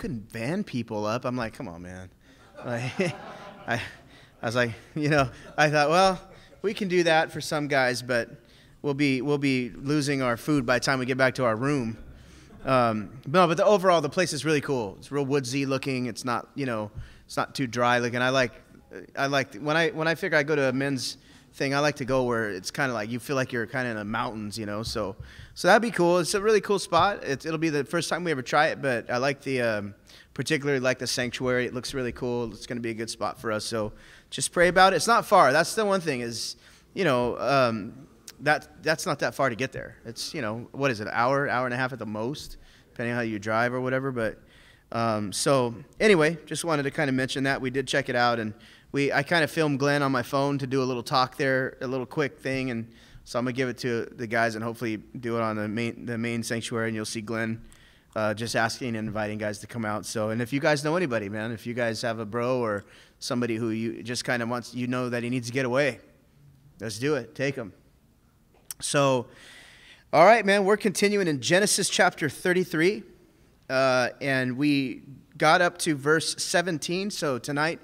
couldn't van people up. I'm like, come on, man. I, I was like, you know, I thought, well, we can do that for some guys, but we'll be we'll be losing our food by the time we get back to our room. Um, no, but the overall the place is really cool. It's real woodsy looking. It's not you know it's not too dry looking. I like I like when I when I figure I go to a men's thing, I like to go where it's kind of like you feel like you're kind of in the mountains, you know. So so that'd be cool. It's a really cool spot. It, it'll be the first time we ever try it, but I like the um, particularly like the sanctuary. It looks really cool. It's going to be a good spot for us. So just pray about it. It's not far. That's the one thing is you know. Um, that that's not that far to get there. It's you know what is it, an hour, hour and a half at the most, depending how you drive or whatever. But um, so anyway, just wanted to kind of mention that we did check it out, and we I kind of filmed Glenn on my phone to do a little talk there, a little quick thing, and so I'm gonna give it to the guys and hopefully do it on the main the main sanctuary, and you'll see Glenn. Uh, just asking and inviting guys to come out. So, and if you guys know anybody, man, if you guys have a bro or somebody who you just kind of wants, you know that he needs to get away, let's do it. Take him. So, all right, man, we're continuing in Genesis chapter 33, uh, and we got up to verse 17. So tonight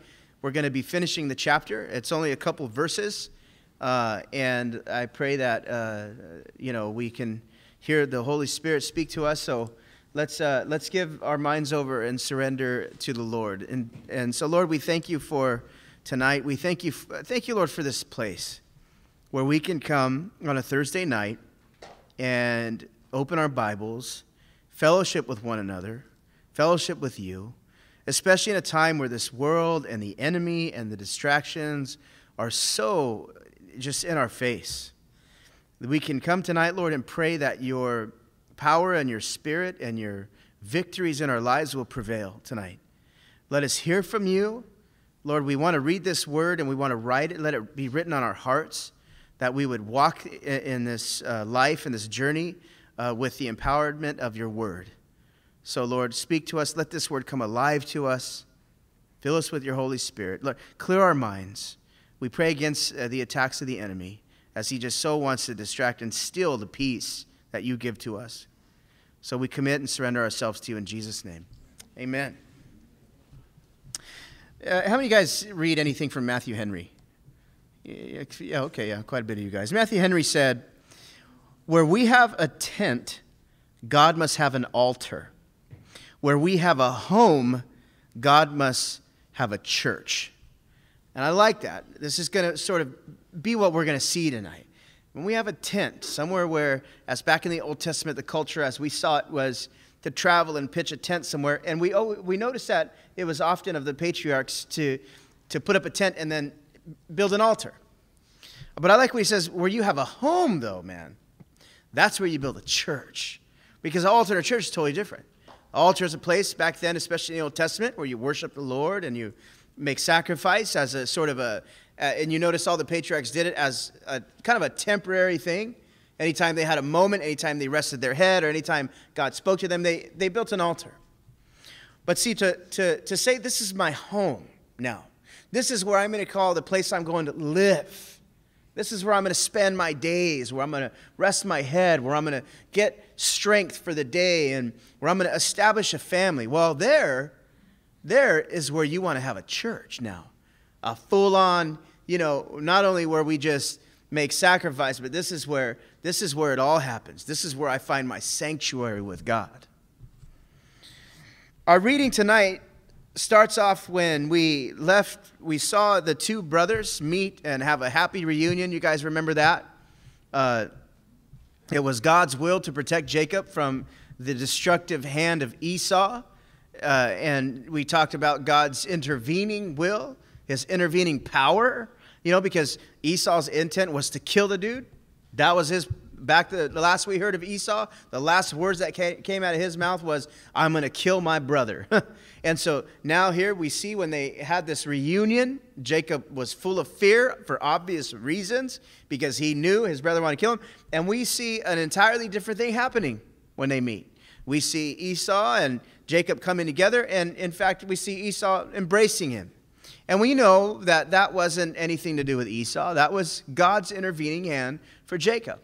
we're going to be finishing the chapter. It's only a couple verses, uh, and I pray that uh, you know we can hear the Holy Spirit speak to us. So let's uh, let's give our minds over and surrender to the Lord. And and so, Lord, we thank you for tonight. We thank you, thank you, Lord, for this place where we can come on a Thursday night and open our Bibles, fellowship with one another, fellowship with you, especially in a time where this world and the enemy and the distractions are so just in our face. We can come tonight, Lord, and pray that your power and your spirit and your victories in our lives will prevail tonight. Let us hear from you. Lord, we want to read this word and we want to write it, let it be written on our hearts that we would walk in this uh, life and this journey uh, with the empowerment of your word. So, Lord, speak to us. Let this word come alive to us. Fill us with your Holy Spirit. Lord, clear our minds. We pray against uh, the attacks of the enemy as he just so wants to distract and steal the peace that you give to us. So we commit and surrender ourselves to you in Jesus' name. Amen. Uh, how many of you guys read anything from Matthew Henry? Yeah, okay, yeah, quite a bit of you guys. Matthew Henry said, Where we have a tent, God must have an altar. Where we have a home, God must have a church. And I like that. This is going to sort of be what we're going to see tonight. When we have a tent, somewhere where, as back in the Old Testament, the culture as we saw it was to travel and pitch a tent somewhere. And we, oh, we noticed that it was often of the patriarchs to, to put up a tent and then build an altar. But I like what he says, where you have a home, though, man, that's where you build a church. Because an altar and a church is totally different. Altar is a place back then, especially in the Old Testament, where you worship the Lord and you make sacrifice as a sort of a, uh, and you notice all the patriarchs did it as a kind of a temporary thing. Anytime they had a moment, anytime they rested their head, or anytime God spoke to them, they, they built an altar. But see, to, to, to say, this is my home now, this is where I'm going to call the place I'm going to live. This is where I'm going to spend my days, where I'm going to rest my head, where I'm going to get strength for the day, and where I'm going to establish a family. Well, there, there is where you want to have a church now. A full on, you know, not only where we just make sacrifice, but this is where this is where it all happens. This is where I find my sanctuary with God. Our reading tonight starts off when we left, we saw the two brothers meet and have a happy reunion. You guys remember that? Uh, it was God's will to protect Jacob from the destructive hand of Esau. Uh, and we talked about God's intervening will, his intervening power, you know, because Esau's intent was to kill the dude. That was his back the, the last we heard of Esau, the last words that came out of his mouth was, I'm going to kill my brother. and so now here we see when they had this reunion, Jacob was full of fear for obvious reasons because he knew his brother wanted to kill him. And we see an entirely different thing happening when they meet. We see Esau and Jacob coming together, and in fact, we see Esau embracing him. And we know that that wasn't anything to do with Esau. That was God's intervening hand for Jacob.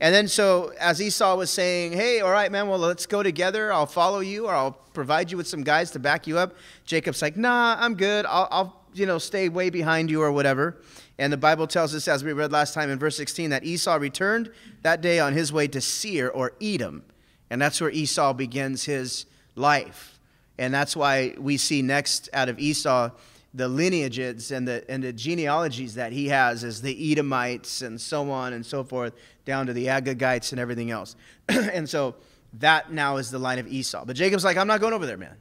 And then, so as Esau was saying, Hey, all right, man, well, let's go together. I'll follow you, or I'll provide you with some guys to back you up. Jacob's like, Nah, I'm good. I'll, I'll you know, stay way behind you, or whatever. And the Bible tells us, as we read last time in verse 16, that Esau returned that day on his way to Seir, or Edom. And that's where Esau begins his life. And that's why we see next out of Esau the lineages and the, and the genealogies that he has as the Edomites and so on and so forth, down to the Agagites and everything else. and so that now is the line of Esau. But Jacob's like, I'm not going over there, man.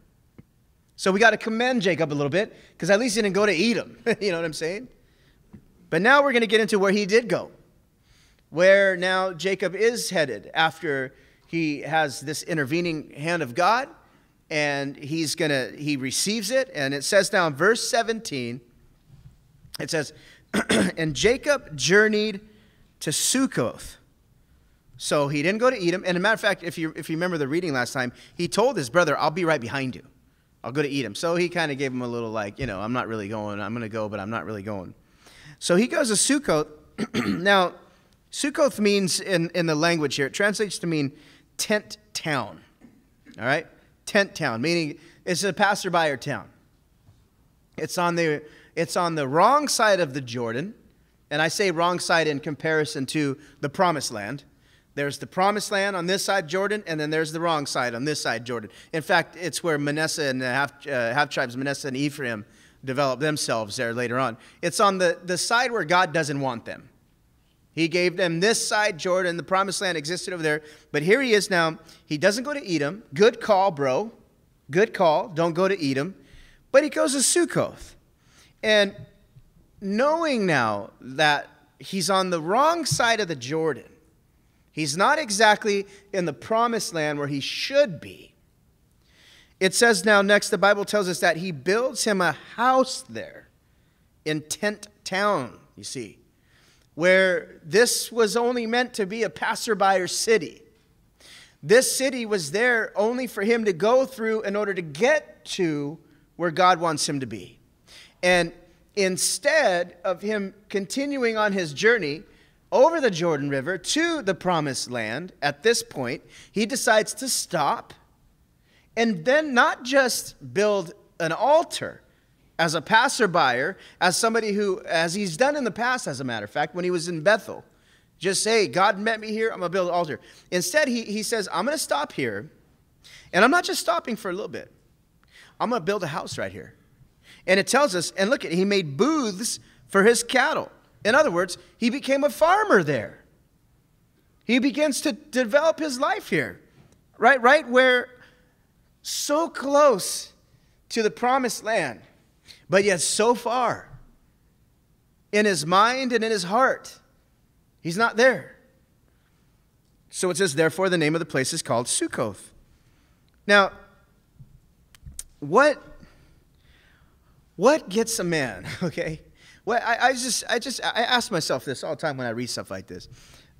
So we got to commend Jacob a little bit because at least he didn't go to Edom. you know what I'm saying? But now we're going to get into where he did go, where now Jacob is headed after he has this intervening hand of God and he's going to he receives it and it says now in verse 17 it says and Jacob journeyed to succoth. So he didn't go to Edom and a matter of fact if you if you remember the reading last time he told his brother I'll be right behind you. I'll go to Edom. So he kind of gave him a little like you know I'm not really going I'm going to go but I'm not really going. So he goes to succoth. Now succoth means in in the language here it translates to mean tent town all right tent town, meaning it's a passerby town. It's on the it's on the wrong side of the Jordan, and I say wrong side in comparison to the promised land. There's the promised land on this side Jordan, and then there's the wrong side on this side Jordan. In fact, it's where Manasseh and the half, uh, half tribes, Manasseh and Ephraim, developed themselves there later on. It's on the, the side where God doesn't want them. He gave them this side, Jordan. The promised land existed over there. But here he is now. He doesn't go to Edom. Good call, bro. Good call. Don't go to Edom. But he goes to Sukkoth. And knowing now that he's on the wrong side of the Jordan, he's not exactly in the promised land where he should be. It says now, next, the Bible tells us that he builds him a house there in Tent Town, you see where this was only meant to be a passerby city. This city was there only for him to go through in order to get to where God wants him to be. And instead of him continuing on his journey over the Jordan River to the promised land, at this point, he decides to stop and then not just build an altar as a passerby, as somebody who, as he's done in the past, as a matter of fact, when he was in Bethel. Just say, God met me here, I'm going to build an altar. Instead, he, he says, I'm going to stop here, and I'm not just stopping for a little bit. I'm going to build a house right here. And it tells us, and look at, he made booths for his cattle. In other words, he became a farmer there. He begins to develop his life here, right? Right where so close to the promised land but yet so far in his mind and in his heart, he's not there. So it says, therefore, the name of the place is called Sukkoth. Now, what, what gets a man, okay? Well, I, I, just, I just, I ask myself this all the time when I read stuff like this.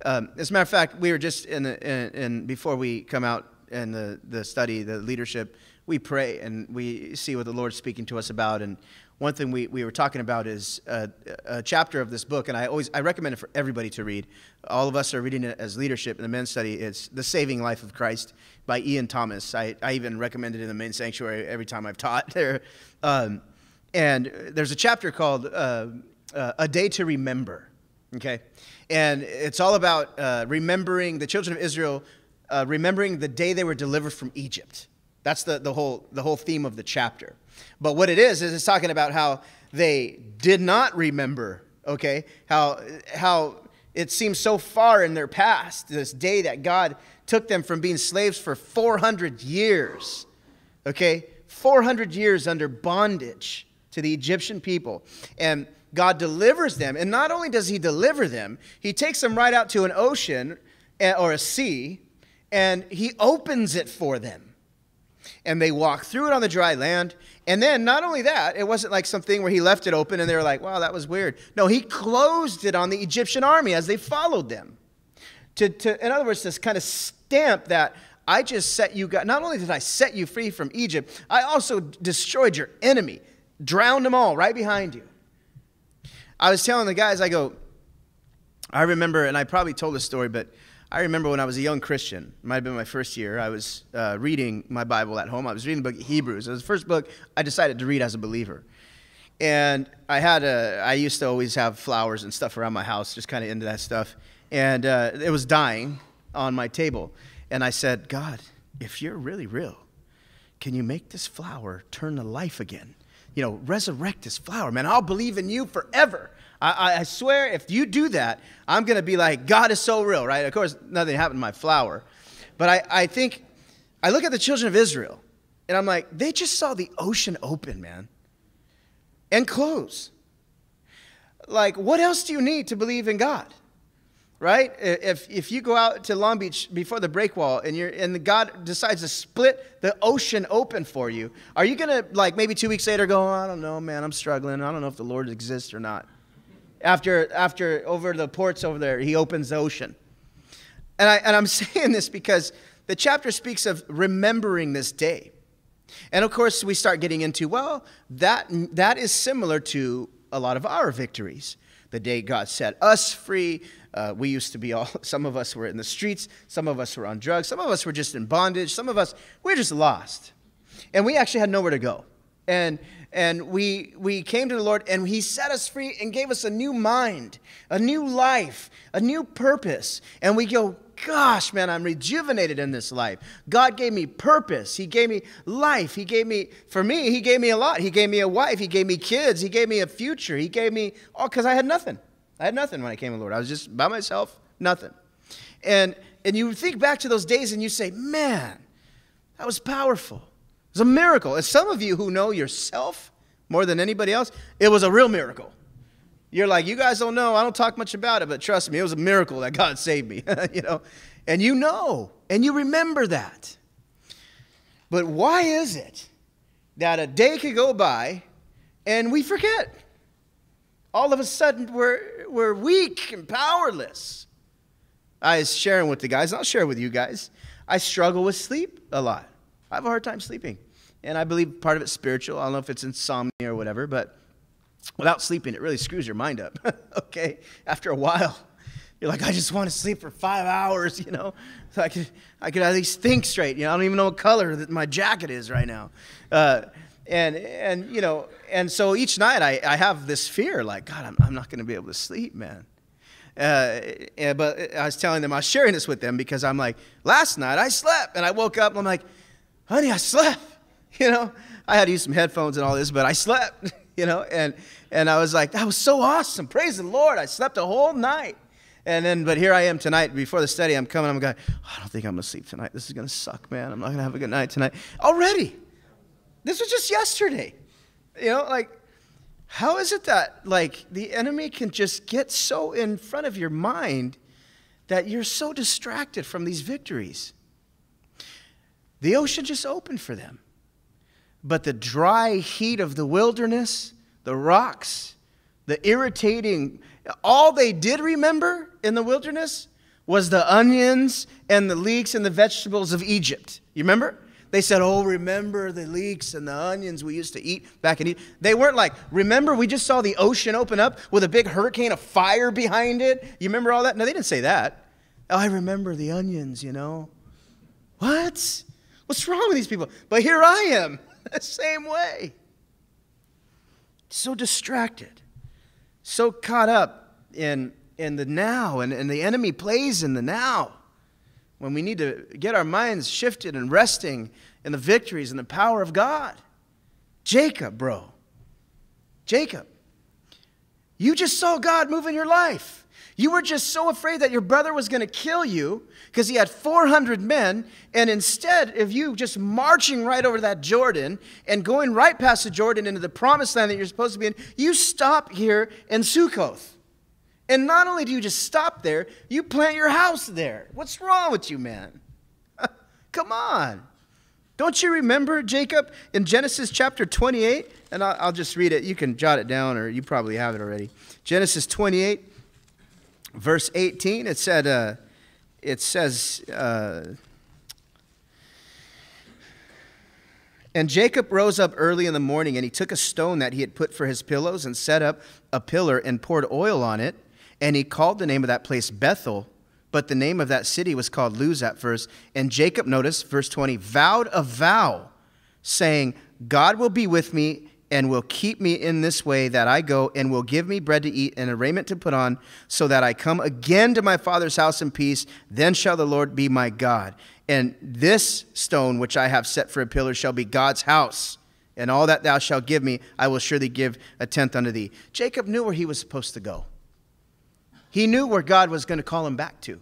Um, as a matter of fact, we were just in, in, in before we come out in the, the study, the leadership, we pray and we see what the Lord's speaking to us about. And one thing we, we were talking about is a, a, chapter of this book, and I always I recommend it for everybody to read. All of us are reading it as leadership in the men's study. It's The Saving Life of Christ by Ian Thomas. I, I even recommend it in the men's sanctuary every time I've taught there. Um, and there's a chapter called uh, uh, A Day to Remember. Okay? And it's all about uh, remembering the children of Israel, uh, remembering the day they were delivered from Egypt. That's the, the, whole, the whole theme of the chapter. But what it is, is it's talking about how they did not remember, okay? How, how it seems so far in their past, this day that God took them from being slaves for 400 years, okay? 400 years under bondage to the Egyptian people. And God delivers them. And not only does He deliver them, He takes them right out to an ocean eh, or a sea and He opens it for them and they walk through it on the dry land. And then, not only that, it wasn't like something where he left it open and they were like, wow, that was weird. No, he closed it on the Egyptian army as they followed them. To, to, in other words, this kind of stamp that I just set you, not only did I set you free from Egypt, I also destroyed your enemy, drowned them all right behind you. I was telling the guys, I go, I remember, and I probably told this story, but I remember when I was a young Christian, it might have been my first year, I was uh, reading my Bible at home. I was reading the book Hebrews. It was the first book I decided to read as a believer. And I had a, I used to always have flowers and stuff around my house, just kind of into that stuff. And uh, it was dying on my table. And I said, God, if you're really real, can you make this flower turn to life again? You know, resurrect this flower, man. I'll believe in you forever. I, I swear, if you do that, I'm going to be like, God is so real, right? Of course, nothing happened to my flower. But I, I think, I look at the children of Israel, and I'm like, they just saw the ocean open, man, and close. Like, what else do you need to believe in God? right? If, if you go out to Long Beach before the break wall and you're and God decides to split the ocean open for you, are you gonna like maybe two weeks later go, oh, I don't know, man, I'm struggling. I don't know if the Lord exists or not. After after over the ports over there, he opens the ocean. And I and I'm saying this because the chapter speaks of remembering this day. And of course, we start getting into, well, that that is similar to a lot of our victories. The day God set us free, uh, we used to be all, some of us were in the streets, some of us were on drugs, some of us were just in bondage, some of us, we we're just lost. And we actually had nowhere to go. And, and we, we came to the Lord and He set us free and gave us a new mind, a new life, a new purpose. And we go, gosh, man, I'm rejuvenated in this life. God gave me purpose. He gave me life. He gave me, for me, He gave me a lot. He gave me a wife. He gave me kids. He gave me a future. He gave me all because I had nothing. I had nothing when I came to the Lord. I was just by myself, nothing. And, and you think back to those days and you say, man, that was powerful. Was a miracle. As some of you who know yourself more than anybody else, it was a real miracle. You're like, you guys don't know. I don't talk much about it, but trust me, it was a miracle that God saved me, you know? And you know, and you remember that. But why is it that a day could go by and we forget? all of a sudden we're, we're weak and powerless. I was sharing with the guys, I'll share with you guys. I struggle with sleep a lot. I have a hard time sleeping. And I believe part of it's spiritual. I don't know if it's insomnia or whatever, but without sleeping, it really screws your mind up. okay? After a while, you're like, I just want to sleep for five hours, you know? So I could, I could at least think straight. You know, I don't even know what color that my jacket is right now. Uh, and and you know and so each night i, I have this fear like god i'm, I'm not going to be able to sleep man uh, but i was telling them i was sharing this with them because i'm like last night i slept and i woke up and i'm like honey i slept you know i had to use some headphones and all this but i slept you know and and i was like that was so awesome praise the lord i slept a whole night and then, but here I am tonight before the study. I'm coming. I'm going. Oh, I don't think I'm gonna sleep tonight. This is gonna suck, man. I'm not gonna have a good night tonight already. This was just yesterday. You know, like, how is it that, like, the enemy can just get so in front of your mind that you're so distracted from these victories? The ocean just opened for them. But the dry heat of the wilderness, the rocks, the irritating, all they did remember in the wilderness was the onions and the leeks and the vegetables of Egypt. You remember? They said, Oh, remember the leeks and the onions we used to eat back in Egypt. They weren't like, Remember, we just saw the ocean open up with a big hurricane of fire behind it? You remember all that? No, they didn't say that. Oh, I remember the onions, you know. What? What's wrong with these people? But here I am, the same way. So distracted, so caught up in, in the now, and, and the enemy plays in the now when we need to get our minds shifted and resting in the victories and the power of God. Jacob, bro. Jacob. You just saw God move in your life. You were just so afraid that your brother was going to kill you because he had 400 men. And instead of you just marching right over that Jordan and going right past the Jordan into the promised land that you're supposed to be in, you stop here in Sukkoth. And not only do you just stop there, you plant your house there. What's wrong with you, man? Come on. Don't you remember Jacob in Genesis chapter 28? And I'll, I'll, just read it. You can jot it down, or you probably have it already. Genesis 28, verse 18. It said, uh, it says, uh, and Jacob rose up early in the morning, and he took a stone that he had put for his pillows and set up a pillar and poured oil on it. And he called the name of that place Bethel, But the name of that city was called Luz at first. And Jacob, notice, verse 20, vowed a vow, saying, God will be with me and will keep me in this way that I go, and will give me bread to eat and a raiment to put on, so that I come again to my father's house in peace. Then shall the Lord be my God. And this stone which I have set for a pillar shall be God's house. And all that thou shalt give me, I will surely give a tenth unto thee. Jacob knew where he was supposed to go. He knew where God was going to call him back to.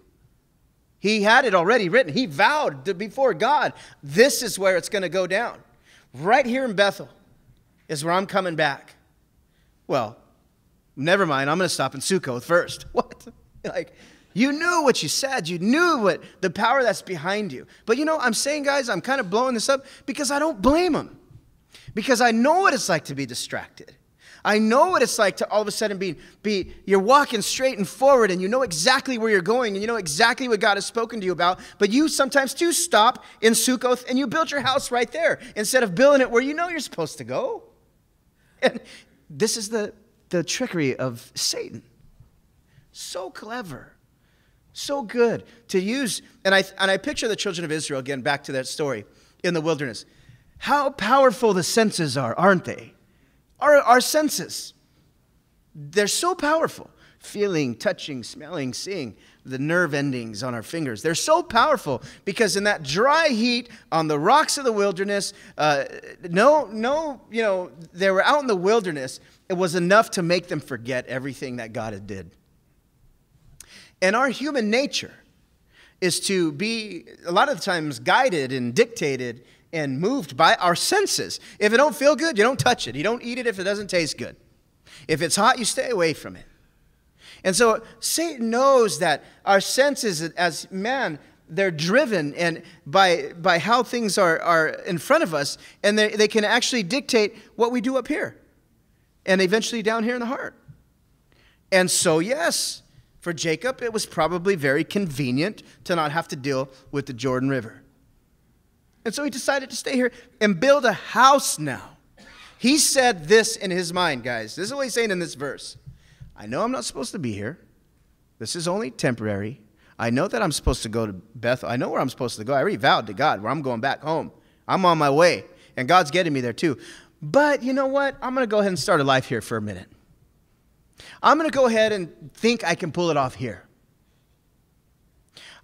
He had it already written. He vowed before God, this is where it's going to go down. Right here in Bethel is where I'm coming back. Well, never mind. I'm going to stop in Sukkoth first. What? Like, you knew what you said. You knew what the power that's behind you. But you know, I'm saying, guys, I'm kind of blowing this up because I don't blame them. Because I know what it's like to be distracted. I know what it's like to all of a sudden be, be you're walking straight and forward and you know exactly where you're going and you know exactly what God has spoken to you about, but you sometimes do stop in Sukkoth and you build your house right there instead of building it where you know you're supposed to go. And this is the, the trickery of Satan. So clever so good to use. And I, and I picture the children of Israel, again, back to that story in the wilderness. How powerful the senses are, aren't they? Our, our senses. They're so powerful. Feeling, touching, smelling, seeing, the nerve endings on our fingers. They're so powerful because in that dry heat on the rocks of the wilderness, uh, no, no, you know, they were out in the wilderness. It was enough to make them forget everything that God had did. And our human nature is to be, a lot of times, guided and dictated and moved by our senses. If it don't feel good, you don't touch it. You don't eat it if it doesn't taste good. If it's hot, you stay away from it. And so Satan knows that our senses as man, they're driven and by, by how things are, are in front of us, and they, they can actually dictate what we do up here and eventually down here in the heart. And so, yes, for Jacob, it was probably very convenient to not have to deal with the Jordan River. And so he decided to stay here and build a house now. He said this in his mind, guys. This is what he's saying in this verse I know I'm not supposed to be here. This is only temporary. I know that I'm supposed to go to Bethel. I know where I'm supposed to go. I already vowed to God where I'm going back home. I'm on my way, and God's getting me there too. But you know what? I'm going to go ahead and start a life here for a minute. I'm going to go ahead and think I can pull it off here.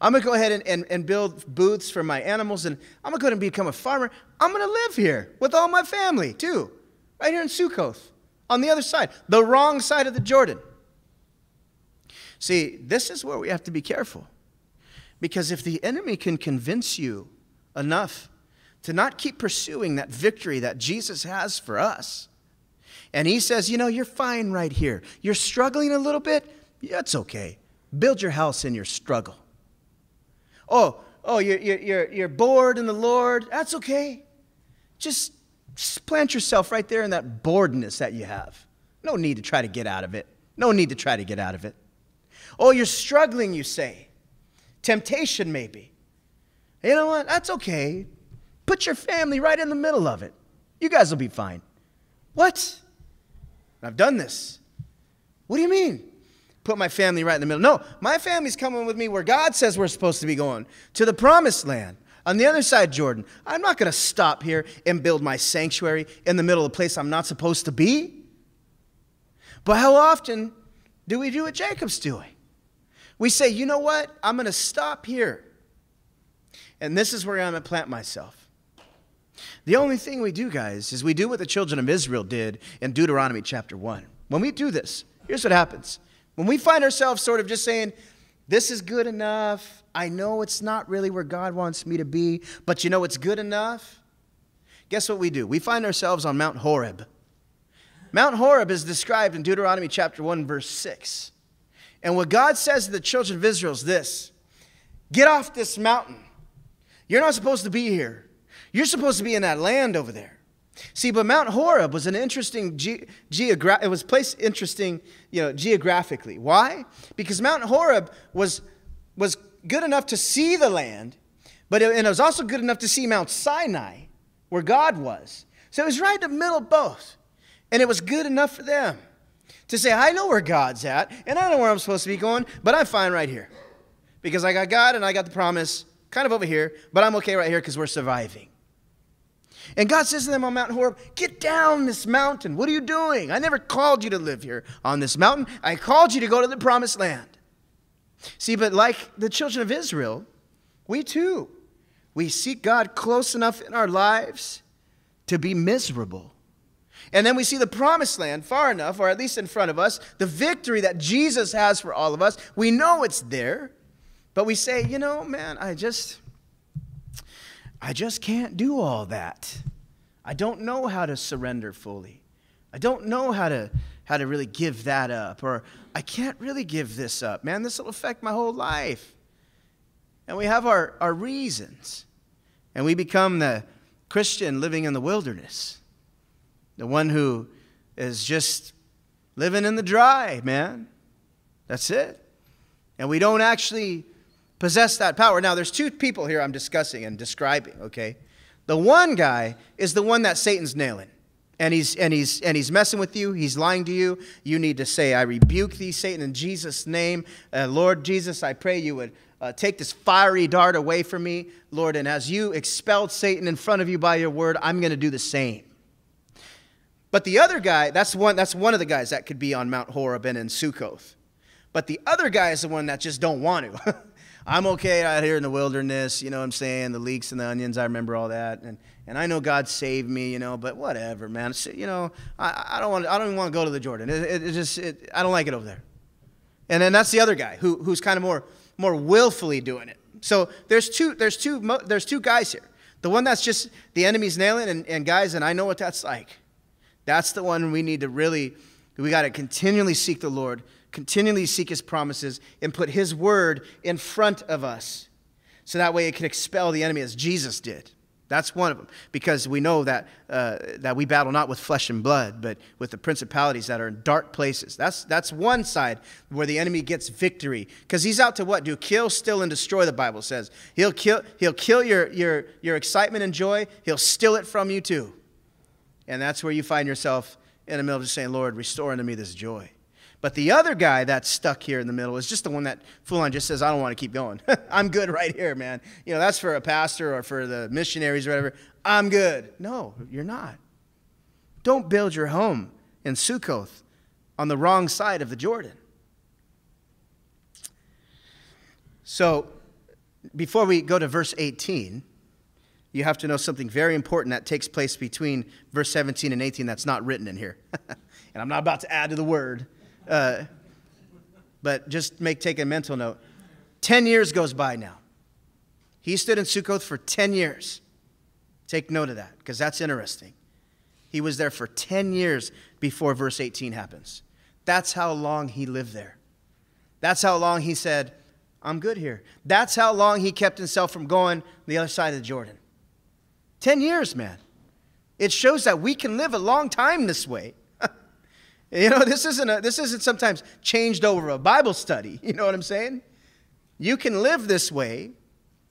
I'm going to go ahead and, and, and build booths for my animals, and I'm going to go ahead and become a farmer. I'm going to live here with all my family, too, right here in Sukkoth, on the other side, the wrong side of the Jordan. See, this is where we have to be careful. Because if the enemy can convince you enough to not keep pursuing that victory that Jesus has for us, and he says, You know, you're fine right here. You're struggling a little bit. It's okay. Build your house in your struggle. Oh, oh, you're, you're, you're bored in the Lord. That's okay. Just, just plant yourself right there in that boredness that you have. No need to try to get out of it. No need to try to get out of it. Oh, you're struggling, you say. Temptation, maybe. You know what? That's okay. Put your family right in the middle of it. You guys will be fine. What? I've done this. What do you mean? Put my family right in the middle. No, my family's coming with me where God says we're supposed to be going to the promised land on the other side Jordan. I'm not going to stop here and build my sanctuary in the middle of a place I'm not supposed to be. But how often do we do what Jacob's doing? We say, you know what? I'm going to stop here. And this is where I'm going to plant myself. The only thing we do, guys, is we do what the children of Israel did in Deuteronomy chapter 1. When we do this, here's what happens. When we find ourselves sort of just saying, this is good enough, I know it's not really where God wants me to be, but you know it's good enough, guess what we do? We find ourselves on Mount Horeb. Mount Horeb is described in Deuteronomy chapter 1, verse 6. And what God says to the children of Israel is this Get off this mountain. You're not supposed to be here. You're supposed to be in that land over there. See, but Mount Horeb was an interesting ge- geogra- it was placed interesting, you know, geographically. Why? Because Mount Horeb was was good enough to see the land, but it, and it was also good enough to see Mount Sinai, where God was. So it was right in the middle of both. And it was good enough for them to say, I know where God's at, and I know where I'm supposed to be going, but I'm fine right here. because I got God and I got the promise kind of over here, but I'm okay right here because we're surviving. And God says to them on Mount Horeb, Get down this mountain. What are you doing? I never called you to live here on this mountain. I called you to go to the promised land. See, but like the children of Israel, we too, we seek God close enough in our lives to be miserable. And then we see the promised land far enough, or at least in front of us, the victory that Jesus has for all of us. We know it's there, but we say, you know, man, I just, I just can't do all that. I don't know how to surrender fully. I don't know how to, how to really give that up. Or I can't really give this up. Man, this will affect my whole life. And we have our, our reasons. And we become the Christian living in the wilderness, the one who is just living in the dry, man. That's it. And we don't actually possess that power. Now, there's two people here I'm discussing and describing, okay? The one guy is the one that Satan's nailing. And he's, and, he's, and he's messing with you. He's lying to you. You need to say, I rebuke thee, Satan, in Jesus' name. Uh, Lord Jesus, I pray you would uh, take this fiery dart away from me, Lord. And as you expelled Satan in front of you by your word, I'm going to do the same. But the other guy, that's one, that's one of the guys that could be on Mount Horeb and in Sukkoth. But the other guy is the one that just don't want to. I'm okay out here in the wilderness, you know what I'm saying? The leeks and the onions, I remember all that. And, and I know God saved me, you know, but whatever, man. You know, I, I don't want I don't even want to go to the Jordan. It, it, it just, it, I don't like it over there. And then that's the other guy who, who's kind of more, more willfully doing it. So there's two, there's two, there's two guys here. The one that's just the enemy's nailing, and, and guys, and I know what that's like. That's the one we need to really, we got to continually seek the Lord continually seek his promises and put his word in front of us so that way it can expel the enemy as jesus did that's one of them because we know that, uh, that we battle not with flesh and blood but with the principalities that are in dark places. That's, that's one side where the enemy gets victory. Because he's out to what? Do kill steal and destroy the bible says. He'll kill, he'll kill your, your, your excitement and joy. He'll steal it from you too. And that's where you find yourself in the middle of just saying lord restore unto me this joy but the other guy that's stuck here in the middle is just the one that full on just says, I don't want to keep going. I'm good right here, man. You know, that's for a pastor or for the missionaries or whatever. I'm good. No, you're not. Don't build your home in Sukkoth on the wrong side of the Jordan. So, before we go to verse 18, you have to know something very important that takes place between verse 17 and 18 that's not written in here. and I'm not about to add to the word. Uh, but just make take a mental note. Ten years goes by now. He stood in Sukkoth for 10 years. Take note of that, because that's interesting. He was there for 10 years before verse 18 happens. That's how long he lived there. That's how long he said, I'm good here. That's how long he kept himself from going the other side of the Jordan. 10 years, man. It shows that we can live a long time this way you know, this isn't, a, this isn't sometimes changed over a Bible study. You know what I'm saying? You can live this way,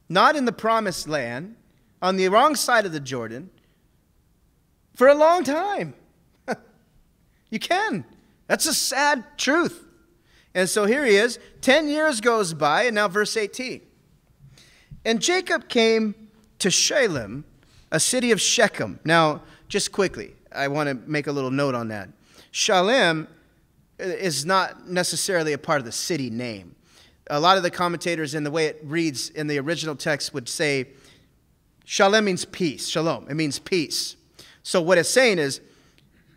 not in the promised land, on the wrong side of the Jordan, for a long time. you can. That's a sad truth. And so here he is. Ten years goes by, and now verse 18. And Jacob came to Shalem, a city of Shechem. Now, just quickly, I want to make a little note on that. Shalem is not necessarily a part of the city name. A lot of the commentators, in the way it reads in the original text, would say Shalem means peace. Shalom. It means peace. So what it's saying is,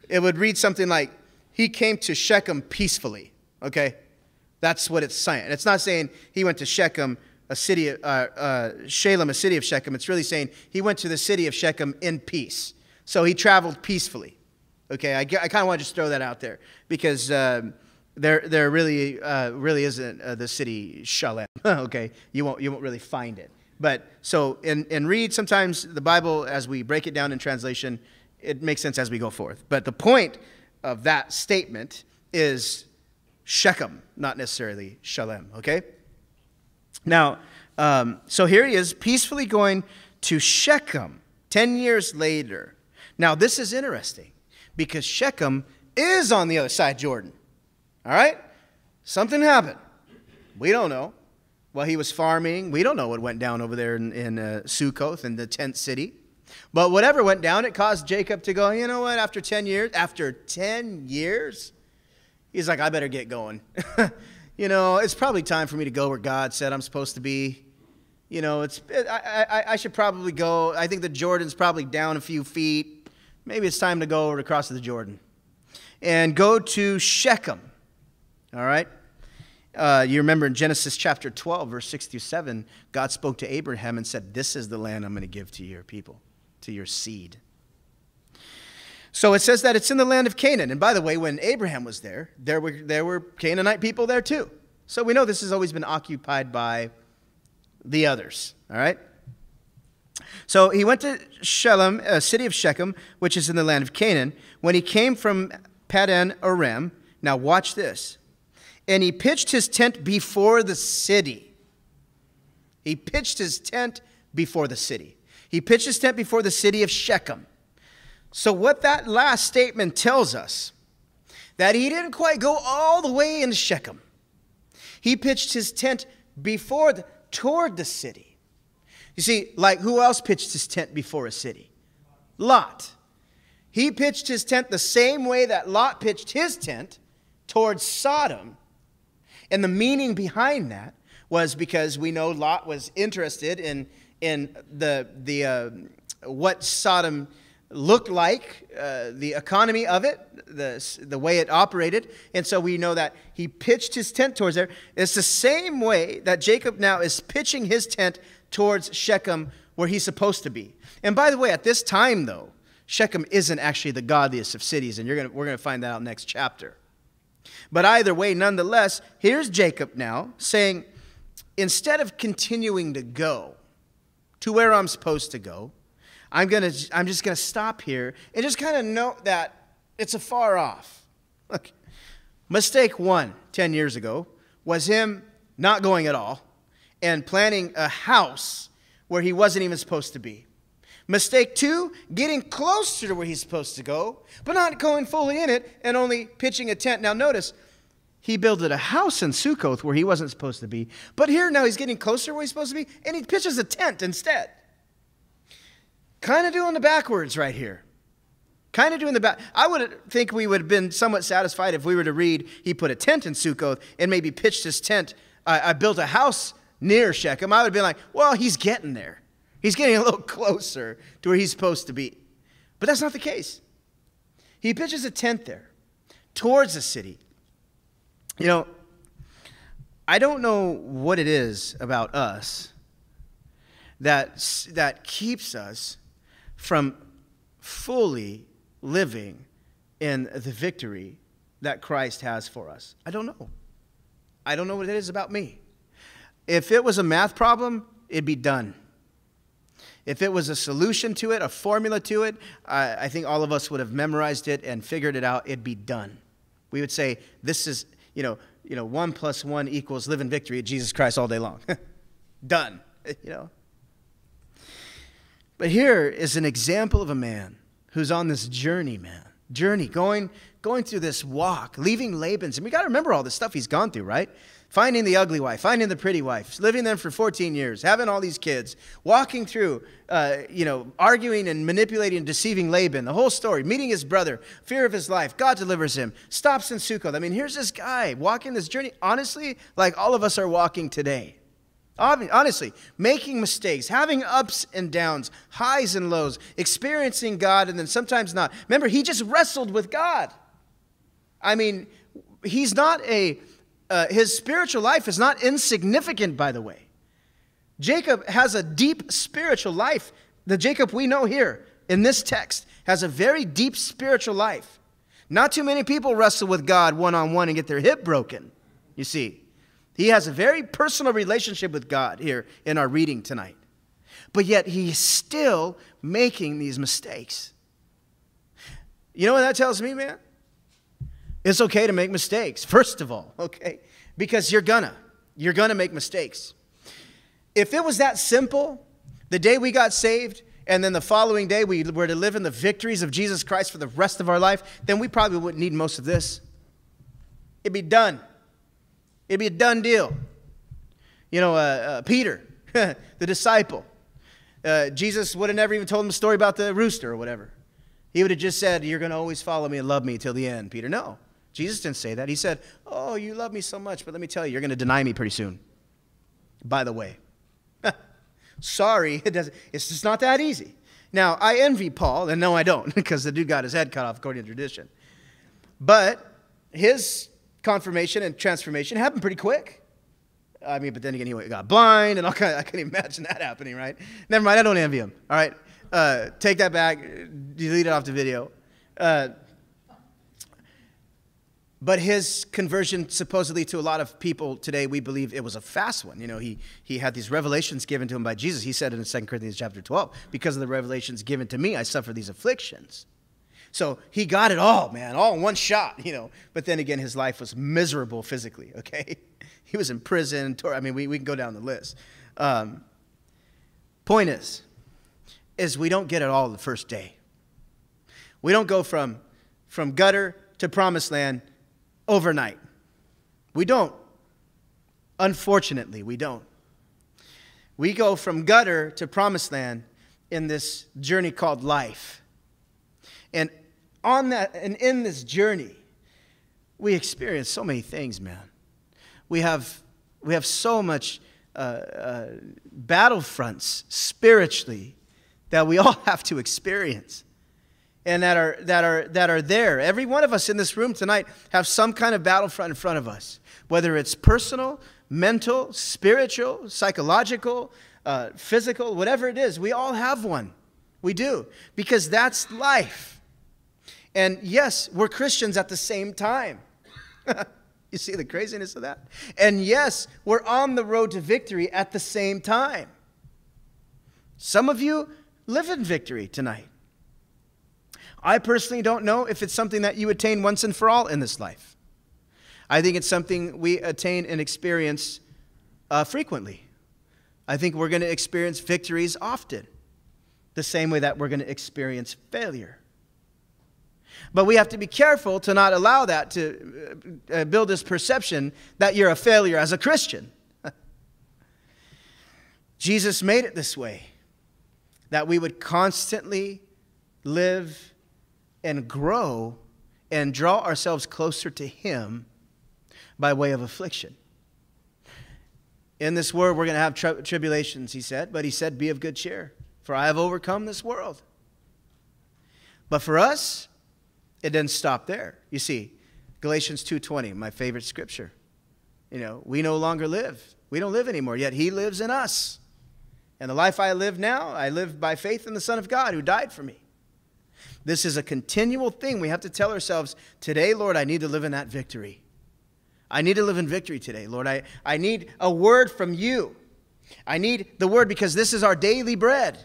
it would read something like, He came to Shechem peacefully. Okay? That's what it's saying. It's not saying he went to Shechem, a city, uh, uh, Shalem, a city of Shechem. It's really saying he went to the city of Shechem in peace. So he traveled peacefully. Okay, I, I kind of want to just throw that out there because um, there, there really, uh, really isn't uh, the city Shalem. okay, you won't, you won't really find it. But so, and, and read sometimes the Bible as we break it down in translation, it makes sense as we go forth. But the point of that statement is Shechem, not necessarily Shalem. Okay. Now, um, so here he is peacefully going to Shechem 10 years later. Now, this is interesting because Shechem is on the other side Jordan. All right? Something happened. We don't know. while he was farming. We don't know what went down over there in, in uh, Sukkoth, in the tent city. But whatever went down, it caused Jacob to go, you know what, after 10 years, after 10 years, he's like, I better get going. you know, it's probably time for me to go where God said I'm supposed to be. You know, it's it, I, I, I should probably go. I think the Jordan's probably down a few feet. Maybe it's time to go over across the Jordan and go to Shechem. All right? Uh, you remember in Genesis chapter 12, verse 6 through 7, God spoke to Abraham and said, This is the land I'm going to give to your people, to your seed. So it says that it's in the land of Canaan. And by the way, when Abraham was there, there were, there were Canaanite people there too. So we know this has always been occupied by the others. All right? So he went to Shalem, a uh, city of Shechem, which is in the land of Canaan. When he came from Padan Aram, now watch this and he pitched his tent before the city. He pitched his tent before the city. He pitched his tent before the city of Shechem. So, what that last statement tells us, that he didn't quite go all the way into Shechem. He pitched his tent before, the, toward the city. You see, like who else pitched his tent before a city? Lot. He pitched his tent the same way that Lot pitched his tent towards Sodom and the meaning behind that was because we know Lot was interested in, in the, the, uh, what Sodom looked like, uh, the economy of it, the, the way it operated. And so we know that he pitched his tent towards there. It's the same way that Jacob now is pitching his tent towards Shechem, where he's supposed to be. And by the way, at this time, though, Shechem isn't actually the godliest of cities, and you're gonna, we're going to find that out next chapter. But either way, nonetheless, here's Jacob now saying, instead of continuing to go to where I'm supposed to go, I'm, gonna, I'm just going to stop here and just kind of note that it's a far off. Look, mistake one 10 years ago was him not going at all and planning a house where he wasn't even supposed to be. Mistake two, getting closer to where he's supposed to go, but not going fully in it and only pitching a tent. Now, notice, he built a house in Sukkoth where he wasn't supposed to be, but here now he's getting closer to where he's supposed to be, and he pitches a tent instead. Kind of doing the backwards right here. Kind of doing the back. I would think we would have been somewhat satisfied if we were to read he put a tent in Sukkoth and maybe pitched his tent. I, I built a house near Shechem. I would have been like, well, he's getting there. He's getting a little closer to where he's supposed to be. But that's not the case. He pitches a tent there towards the city. You know, I don't know what it is about us that, that keeps us from fully living in the victory that Christ has for us. I don't know. I don't know what it is about me. If it was a math problem, it'd be done. If it was a solution to it, a formula to it, I, I think all of us would have memorized it and figured it out. It'd be done. We would say, this is, you know, you know, one plus one equals live in victory at Jesus Christ all day long. done, you know. But here is an example of a man who's on this journey, man. Journey, going, going through this walk, leaving Laban's. And we got to remember all the stuff he's gone through, right? finding the ugly wife, finding the pretty wife, living them for 14 years, having all these kids, walking through, uh, you know, arguing and manipulating and deceiving Laban, the whole story, meeting his brother, fear of his life, God delivers him, stops in Sukkot. I mean, here's this guy walking this journey, honestly, like all of us are walking today. Honestly, making mistakes, having ups and downs, highs and lows, experiencing God and then sometimes not. Remember, he just wrestled with God. I mean, he's not a uh, his spiritual life is not insignificant, by the way. Jacob has a deep spiritual life. The Jacob we know here in this text has a very deep spiritual life. Not too many people wrestle with God one on one and get their hip broken, you see. He has a very personal relationship with God here in our reading tonight. But yet he's still making these mistakes. You know what that tells me, man? It's okay to make mistakes, first of all, okay? Because you're gonna. You're gonna make mistakes. If it was that simple, the day we got saved, and then the following day we were to live in the victories of Jesus Christ for the rest of our life, then we probably wouldn't need most of this. It'd be done. It'd be a done deal. You know, uh, uh, Peter, the disciple. Uh, Jesus would have never even told him a story about the rooster or whatever. He would have just said, You're going to always follow me and love me till the end, Peter. No. Jesus didn't say that. He said, Oh, you love me so much, but let me tell you, you're going to deny me pretty soon. By the way. Sorry, it doesn't, it's just not that easy. Now, I envy Paul, and no, I don't, because the dude got his head cut off according to tradition. But his confirmation and transformation happened pretty quick. I mean, but then again, he got blind, and all kind of, I can imagine that happening, right? Never mind, I don't envy him. All right, uh, take that back, delete it off the video. Uh, but his conversion, supposedly to a lot of people today, we believe it was a fast one. You know, he, he had these revelations given to him by Jesus. He said in 2 Corinthians chapter 12, because of the revelations given to me, I suffer these afflictions. So he got it all, man, all in one shot, you know. But then again, his life was miserable physically, okay? He was in prison. I mean, we, we can go down the list. Um, point is, is we don't get it all the first day. We don't go from, from gutter to promised land overnight. We don't. Unfortunately, we don't. We go from gutter to promised land in this journey called life. And on that and in this journey, we experience so many things, man. We have we have so much uh, uh, battlefronts spiritually that we all have to experience and that are, that, are, that are there. Every one of us in this room tonight have some kind of battlefront in front of us, whether it's personal, mental, spiritual, psychological, uh, physical, whatever it is. We all have one. We do, because that's life. And yes, we're Christians at the same time. you see the craziness of that? And yes, we're on the road to victory at the same time. Some of you live in victory tonight. I personally don't know if it's something that you attain once and for all in this life. I think it's something we attain and experience uh, frequently. I think we're going to experience victories often, the same way that we're going to experience failure. But we have to be careful to not allow that to uh, uh build this perception that you're a failure as a Christian. Jesus made it this way that we would constantly live and grow and draw ourselves closer to Him by way of affliction. In this world, we're going to have tri- tribulations, he said, but he said, Be of good cheer, for I have overcome this world. But for us, it doesn't stop there. You see, Galatians 2:20, my favorite scripture. You know, we no longer live. We don't live anymore, yet he lives in us. And the life I live now, I live by faith in the Son of God who died for me. This is a continual thing. We have to tell ourselves, today, Lord, I need to live in that victory. I need to live in victory today, Lord. I, I need a word from you. I need the word because this is our daily bread.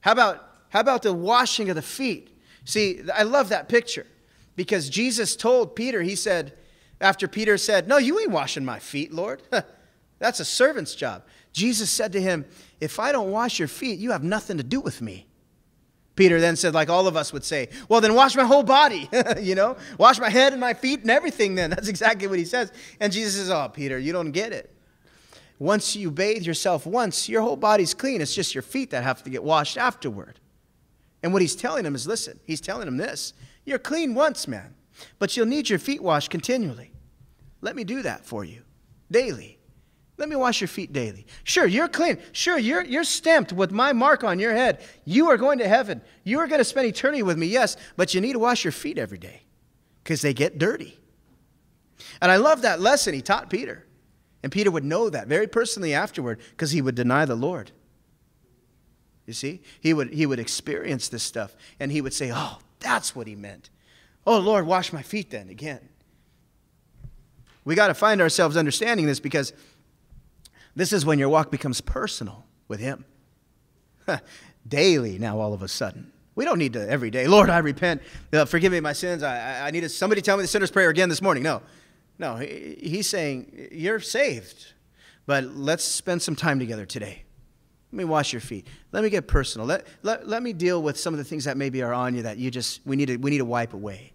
How about, how about the washing of the feet? See, I love that picture because Jesus told Peter, he said, after Peter said, No, you ain't washing my feet, Lord. That's a servant's job. Jesus said to him, If I don't wash your feet, you have nothing to do with me. Peter then said, like all of us would say, well, then wash my whole body, you know, wash my head and my feet and everything, then. That's exactly what he says. And Jesus says, oh, Peter, you don't get it. Once you bathe yourself once, your whole body's clean. It's just your feet that have to get washed afterward. And what he's telling him is listen, he's telling him this you're clean once, man, but you'll need your feet washed continually. Let me do that for you daily. Let me wash your feet daily. Sure, you're clean. Sure, you're, you're stamped with my mark on your head. You are going to heaven. You are going to spend eternity with me, yes, but you need to wash your feet every day because they get dirty. And I love that lesson he taught Peter. And Peter would know that very personally afterward because he would deny the Lord. You see? He would, he would experience this stuff and he would say, Oh, that's what he meant. Oh, Lord, wash my feet then again. We got to find ourselves understanding this because this is when your walk becomes personal with Him. Daily, now all of a sudden. We don't need to every day, Lord, I repent. Uh, forgive me my sins. I, I, need somebody tell me the sinner's prayer again this morning. No. No, he, he's saying, You're saved, but let's spend some time together today. Let me wash your feet. Let me get personal. Let, let, let me deal with some of the things that maybe are on you that you just, we need to, we need to wipe away.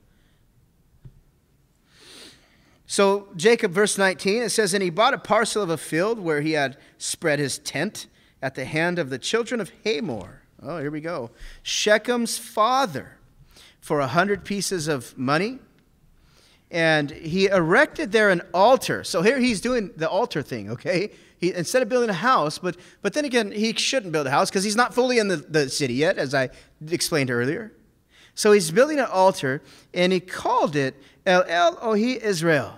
So, Jacob, verse 19, it says, And he bought a parcel of a field where he had spread his tent at the hand of the children of Hamor. Oh, here we go. Shechem's father for a hundred pieces of money. And he erected there an altar. So here he's doing the altar thing, okay? Instead of building a house, but, but then again, he shouldn't build a house because he's not fully in the, the city yet, as I explained earlier. So he's building an altar, and he called it El Elohe Israel.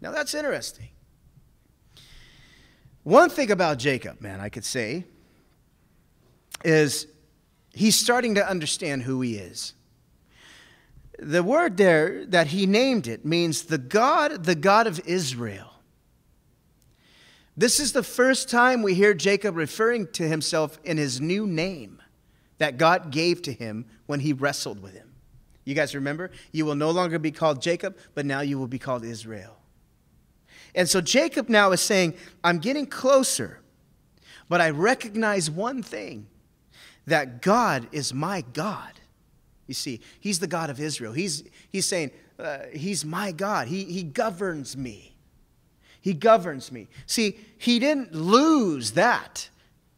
Now that's interesting. One thing about Jacob, man, I could say, is he's starting to understand who he is. The word there that he named it means the God, the God of Israel. This is the first time we hear Jacob referring to himself in his new name that God gave to him when he wrestled with him. You guys remember? You will no longer be called Jacob, but now you will be called Israel. And so Jacob now is saying, I'm getting closer, but I recognize one thing that God is my God. You see, He's the God of Israel. He's, he's saying, uh, He's my God. He, he governs me. He governs me. See, He didn't lose that.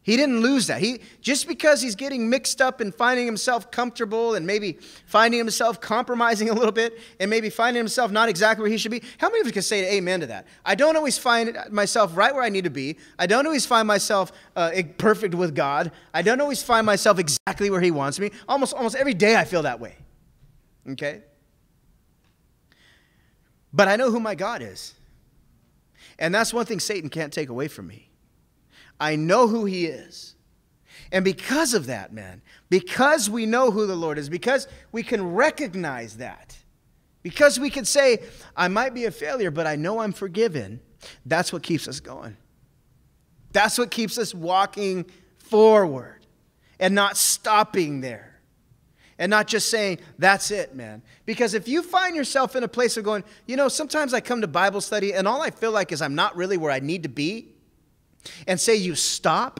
He didn't lose that. He just because he's getting mixed up and finding himself comfortable and maybe finding himself compromising a little bit and maybe finding himself not exactly where he should be. How many of you can say amen to that? I don't always find myself right where I need to be. I don't always find myself uh, perfect with God. I don't always find myself exactly where he wants me. Almost almost every day I feel that way. Okay? But I know who my God is. And that's one thing Satan can't take away from me. I know who He is. And because of that, man, because we know who the Lord is, because we can recognize that, because we can say, I might be a failure, but I know I'm forgiven, that's what keeps us going. That's what keeps us walking forward and not stopping there. And not just saying, that's it, man. Because if you find yourself in a place of going, you know, sometimes I come to Bible study and all I feel like is I'm not really where I need to be, and say you stop,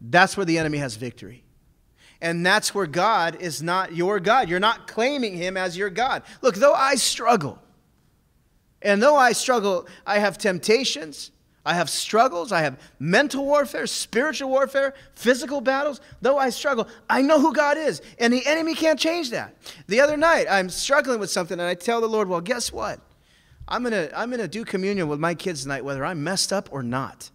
that's where the enemy has victory. And that's where God is not your God. You're not claiming him as your God. Look, though I struggle, and though I struggle, I have temptations, I have struggles, I have mental warfare, spiritual warfare, physical battles. Though I struggle, I know who God is, and the enemy can't change that. The other night, I'm struggling with something, and I tell the Lord, Well, guess what? I'm going to I'm gonna do communion with my kids tonight, whether I'm messed up or not.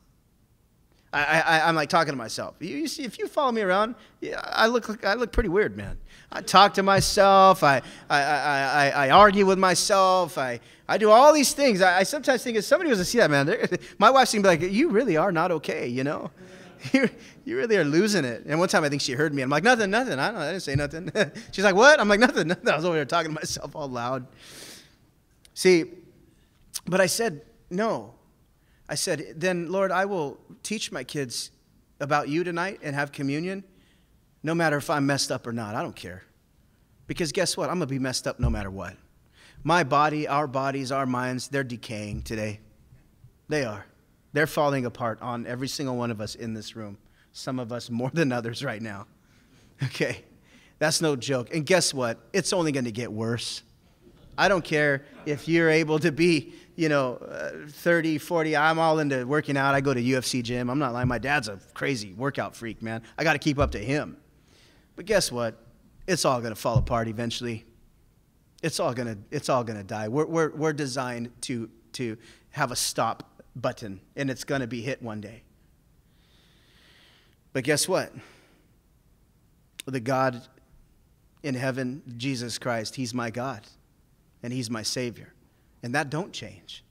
I, I, am like talking to myself. You, you, see, if you follow me around, yeah, I look I look pretty weird, man. I talk to myself. I, I, I, I, argue with myself. I, I do all these things. I, I sometimes think if somebody was to see that, man, my wife's gonna be like, "You really are not okay," you know. You, you really are losing it. And one time I think she heard me. I'm like, nothing, nothing. I don't. I didn't say nothing. She's like, what? I'm like, nothing, nothing. I was over there talking to myself all loud. See, but I said, no. I said, then, Lord, I will teach my kids about you tonight and have communion, no matter if I'm messed up or not. I don't care. Because guess what? I'm going to be messed up no matter what. My body, our bodies, our minds, they're decaying today. They are. They're falling apart on every single one of us in this room. Some of us more than others right now. Okay? That's no joke. And guess what? It's only going to get worse. I don't care if you're able to be you know, uh, 30, 40. I'm all into working out. I go to UFC gym. I'm not lying. My dad's a crazy workout freak, man. I got to keep up to him. But guess what? It's all going to fall apart eventually. It's all going to it's all going to die. We're, we're, we're designed to, to have a stop button, and it's going to be hit one day. But guess what? The God in heaven, Jesus Christ, He's my God, and He's my Savior and that don't change.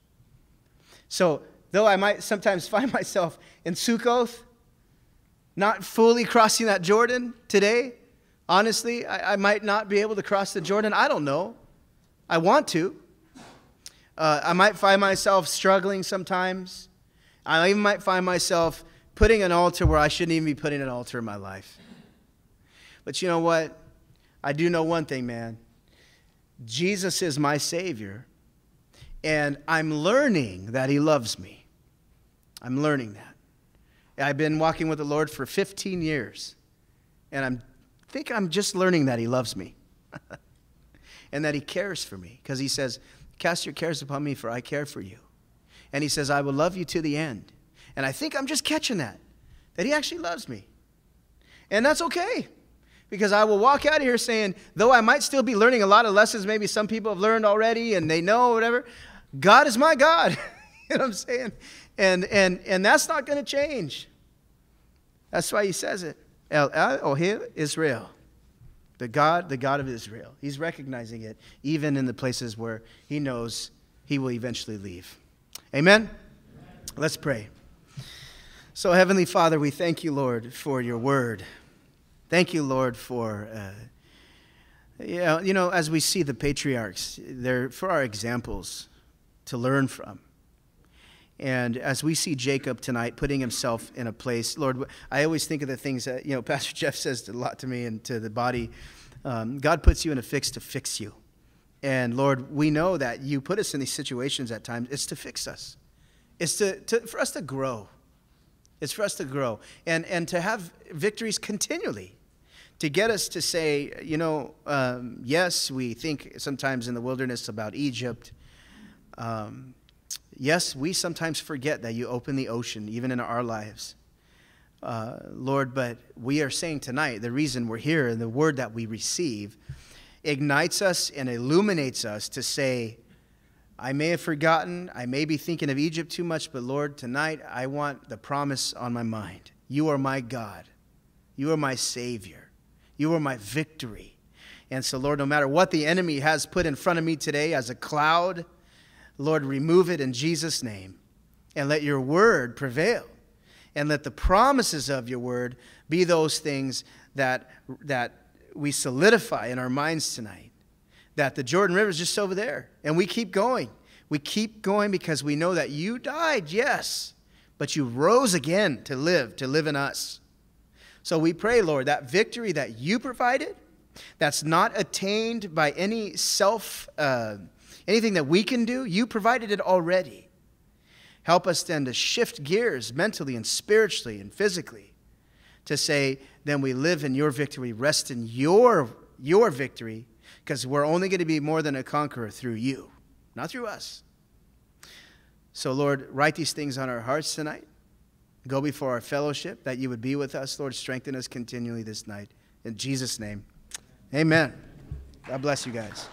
So, though I might sometimes find myself in Sukkoth, not fully crossing that Jordan today, honestly, I, I, might not be able to cross the Jordan. I don't know. I want to. Uh, I might find myself struggling sometimes. I even might find myself putting an altar where I shouldn't even be putting an altar in my life. But you know what? I do know one thing, man. Jesus is my Savior. And I'm learning that He loves me. I'm learning that. I've been walking with the Lord for 15 years, and I think I'm just learning that He loves me and that He cares for me because He says, Cast your cares upon me, for I care for you. And he says, I will love you to the end. And I think I'm just catching that, that he actually loves me. And that's okay. Because I will walk out of here saying, though I might still be learning a lot of lessons, maybe some people have learned already and they know, whatever, God is my God. you know what I'm saying? And, and, and that's not going to change. That's why he says it. El Elohim Israel. The God, the God of Israel. He's recognizing it even in the places where he knows he will eventually leave. Amen? Amen. Let's pray. So, Heavenly Father, we thank you, Lord, for your word. Thank you, Lord, for. Uh, yeah, you know, as we see the patriarchs, they're for our examples to learn from. And as we see Jacob tonight putting himself in a place, Lord, I always think of the things that, you know, Pastor Jeff says a lot to me and to the body. Um, God puts you in a fix to fix you. And Lord, we know that you put us in these situations at times. It's to fix us, it's to, to, for us to grow. It's for us to grow and, and to have victories continually to get us to say, you know, um, yes, we think sometimes in the wilderness about Egypt. Um, yes, we sometimes forget that you open the ocean, even in our lives. Uh, Lord, but we are saying tonight the reason we're here and the word that we receive ignites us and illuminates us to say, I may have forgotten, I may be thinking of Egypt too much, but Lord, tonight I want the promise on my mind. You are my God, you are my Savior, you are my victory. And so, Lord, no matter what the enemy has put in front of me today as a cloud, Lord, remove it in Jesus' name and let your word prevail. And let the promises of your word be those things that, that we solidify in our minds tonight. That the Jordan River is just over there. And we keep going. We keep going because we know that you died, yes, but you rose again to live, to live in us. So we pray, Lord, that victory that you provided, that's not attained by any self. Uh, anything that we can do, you provided it already. Help us then to shift gears mentally and spiritually and physically to say, then we live in your victory, rest in your, your victory, because we're only going to be more than a conqueror through you, not through us. So, Lord, write these things on our hearts tonight. Go before our fellowship, that you would be with us. Lord, strengthen us continually this night. In Jesus' name, amen. God bless you guys.